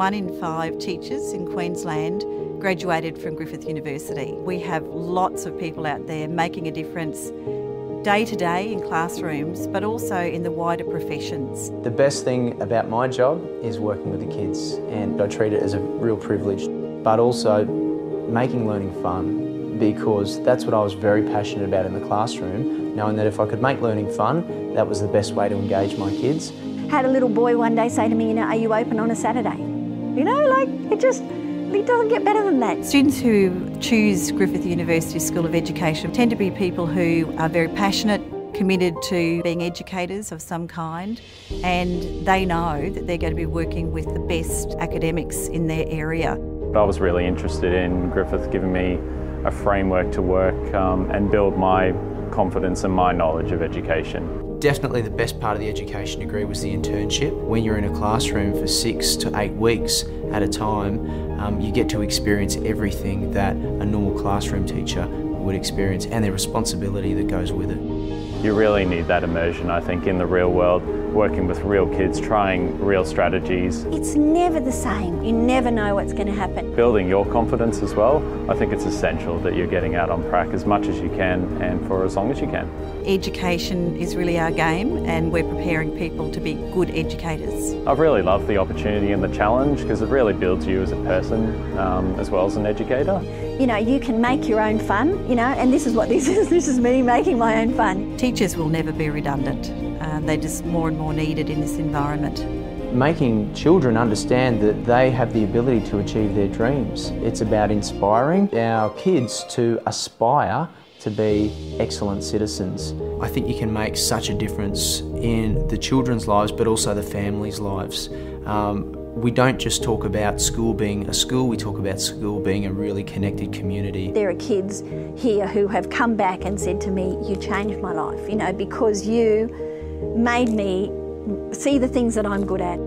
one in five teachers in Queensland graduated from Griffith University. We have lots of people out there making a difference day to day in classrooms, but also in the wider professions. The best thing about my job is working with the kids, and I treat it as a real privilege, but also making learning fun because that's what I was very passionate about in the classroom, knowing that if I could make learning fun, that was the best way to engage my kids. Had a little boy one day say to me, you know, are you open on a Saturday? You know, like it just it doesn't get better than that. Students who choose Griffith University School of Education tend to be people who are very passionate, committed to being educators of some kind, and they know that they're going to be working with the best academics in their area. I was really interested in Griffith giving me a framework to work um, and build my confidence and my knowledge of education. Definitely the best part of the education degree was the internship. When you're in a classroom for six to eight weeks at a time, um, you get to experience everything that a normal classroom teacher would experience and the responsibility that goes with it. You really need that immersion, I think, in the real world, working with real kids, trying real strategies. It's never the same. You never know what's going to happen. Building your confidence as well, I think it's essential that you're getting out on prac as much as you can and for as long as you can. Education is really our game and we're preparing people to be good educators. I've really loved the opportunity and the challenge because it really builds you as a person um, as well as an educator. You know, you can make your own fun, you know, and this is what this is. This is me making my own fun. Teachers will never be redundant. Uh, they're just more and more needed in this environment. Making children understand that they have the ability to achieve their dreams. It's about inspiring our kids to aspire to be excellent citizens. I think you can make such a difference in the children's lives but also the families' lives. Um, we don't just talk about school being a school, we talk about school being a really connected community. There are kids here who have come back and said to me, You changed my life, you know, because you made me see the things that I'm good at.